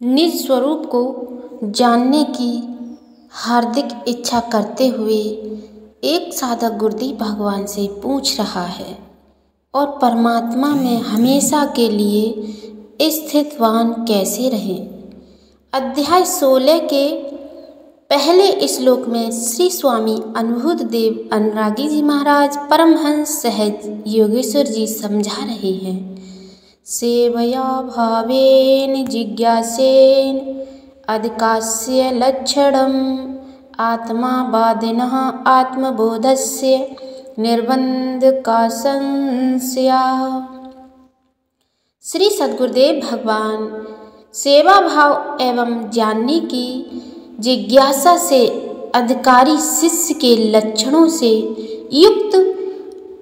निज स्वरूप को जानने की हार्दिक इच्छा करते हुए एक साधक गुरुदेव भगवान से पूछ रहा है, और परमात्मा में हमेशा के लिए स्थितवान कैसे रहें? अध्याय सोलह के पहले श्लोक में श्री स्वामी अनुभूत देव अनुरागी जी महाराज परमहंस सहज योगेश्वर जी समझा रहे हैं। सेवया भावेन, जिज्ञासेन, अधिकास्य लक्षणम। आत्मा बादिन आत्मबोधस्य निर्बंध का संशया श्री सदगुरुदेव भगवान सेवा भाव एवं जानने की जिज्ञासा से अधिकारी शिष्य के लक्षणों से युक्त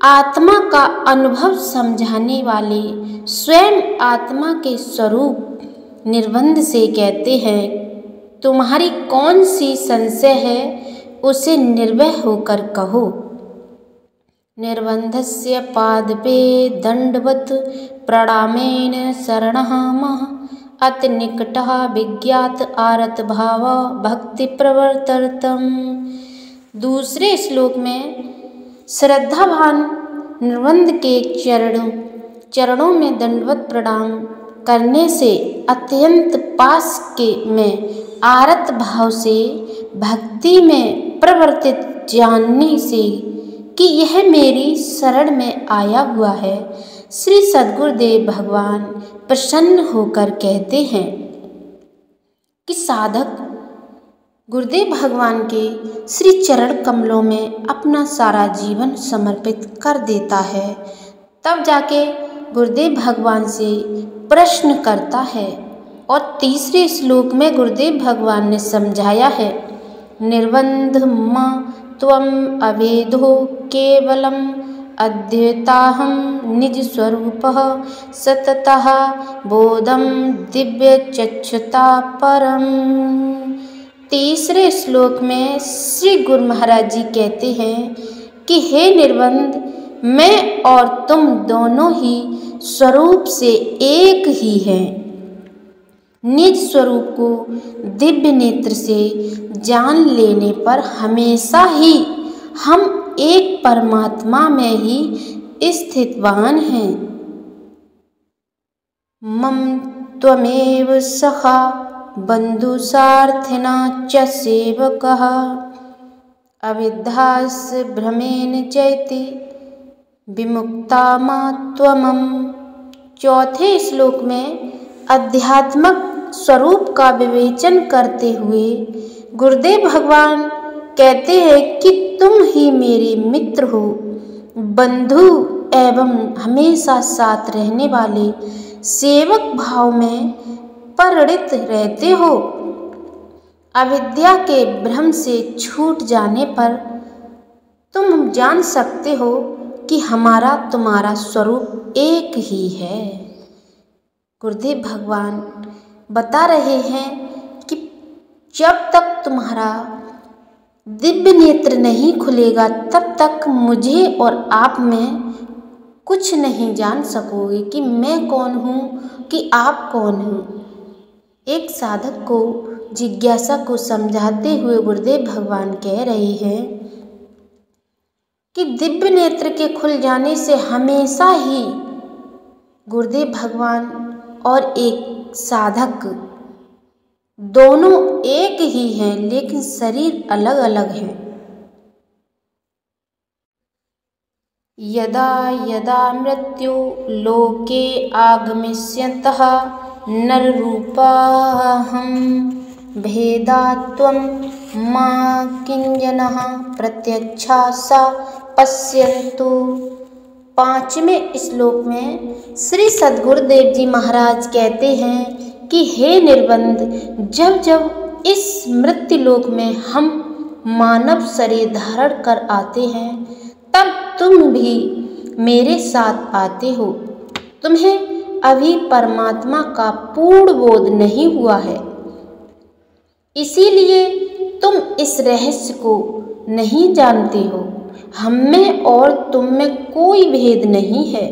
आत्मा का अनुभव समझाने वाले स्वयं आत्मा के स्वरूप निर्बंध से कहते हैं, तुम्हारी कौन सी संशय है, उसे निर्भय होकर कहो। निर्बंध निर्बंधस्य पादपे दंडवत प्रणामेन शरण अति निकट विज्ञात आरत भाव भक्ति प्रवर्तरतम। दूसरे श्लोक में, श्रद्धावान, निर्बंध के चरणों चरणों में दंडवत प्रणाम करने से अत्यंत पास के में आरत भाव से, भक्ति में प्रवर्तित जानने से कि यह मेरी शरण में आया हुआ है, श्री सदगुरुदेव भगवान प्रसन्न होकर कहते हैं कि साधक, गुरुदेव भगवान के श्री चरण कमलों में अपना सारा जीवन समर्पित कर देता है, तब जाके गुरुदेव भगवान से प्रश्न करता है और तीसरे श्लोक में गुरुदेव भगवान ने समझाया है निर्बंध म अवेदो केवलम अद्यताहम निज स्वरूप सततः बोधम दिव्य चक्षुता परम तीसरे श्लोक में श्री गुरु महाराज जी कहते हैं कि, हे निर्बंध मैं और तुम दोनों ही स्वरूप से एक ही है। निज स्वरूप को दिव्य नेत्र से जान लेने पर हमेशा ही हम एक परमात्मा में ही स्थितवान हैं। मम त्वमेव सखा बंधुसार्थिना च सेवक। अविद्यास भ्रमेन चैति विमुक्ता त्वमम। चौथे श्लोक में अध्यात्मक स्वरूप का विवेचन करते हुए गुरुदेव भगवान कहते हैं कि तुम ही मेरे मित्र हो। बंधु एवं हमेशा साथ रहने वाले सेवक भाव में परिणित रहते हो। अविद्या के भ्रम से छूट जाने पर तुम जान सकते हो कि हमारा तुम्हारा स्वरूप एक ही है। गुरुदेव भगवान बता रहे हैं कि जब तक तुम्हारा दिव्य नेत्र नहीं खुलेगा, तब तक मुझे और आप में कुछ नहीं जान सकोगे कि मैं कौन हूँ, कि आप कौन हो। एक साधक को जिज्ञासा को समझाते हुए गुरुदेव भगवान कह रहे हैं कि दिव्य नेत्र के खुल जाने से हमेशा ही गुरुदेव भगवान और एक साधक दोनों एक ही हैं, लेकिन शरीर अलग अलग हैं। यदा यदा मृत्यु लोके आगमिष्यन्तः नररूपाहं भेदात्वं मा किञ्जनः प्रत्यक्षा सा पश्यन्तु। पाँचवें श्लोक में श्री सदगुरुदेव जी महाराज कहते हैं कि हे निर्बंध, जब जब इस मृत्यु लोक में हम मानव शरीर धारण कर आते हैं, तब तुम भी मेरे साथ आते हो। तुम्हें अभी परमात्मा का पूर्ण बोध नहीं हुआ है। इसीलिए तुम इस रहस्य को नहीं जानते हो। हम में और तुम में कोई भेद नहीं है।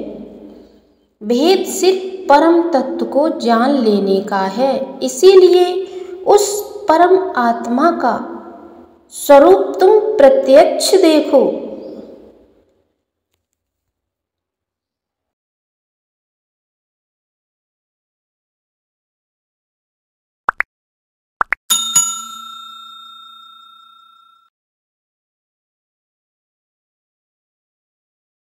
भेद सिर्फ़ परम तत्व को जान लेने का है। इसीलिए उस परम आत्मा का स्वरूप तुम प्रत्यक्ष देखो।